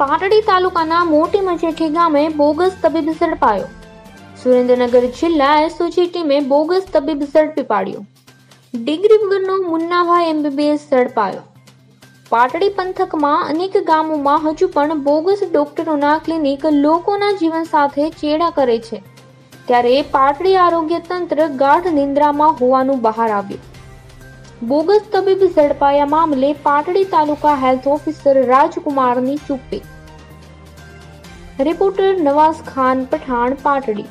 પાટડી તાલુકાના મોટી મજેઠી ગામે બોગસ તબીબ ઝડપાયો. સુરેન્દ્રનગર જિલ્લા એસઓજી ટીમે બોગસ તબીબ ઝડપી પાડ્યો. ડિગ્રી વગરનો મુન્નાભાઈ એમબીબીએસ ઝડપાયો. પાટડી પંથકમાં અનેક ગામોમાં હજુ પણ બોગસ ડોક્ટરોના ક્લિનિક લોકોના જીવન સાથે ચેડા કરે છે. ત્યારે પાટડી આરોગ્ય તંત્ર ગાઢ નિંદ્રામાં હોવાનું બહાર આવ્યું. બોગસ તબીબ ઝડપાયા મામલે પાટડી તાલુકા હેલ્થ ઓફિસર રાજકુમારની ચુપ્પી. રિપોર્ટર નવાઝ ખાન પઠાણ, પાટડી.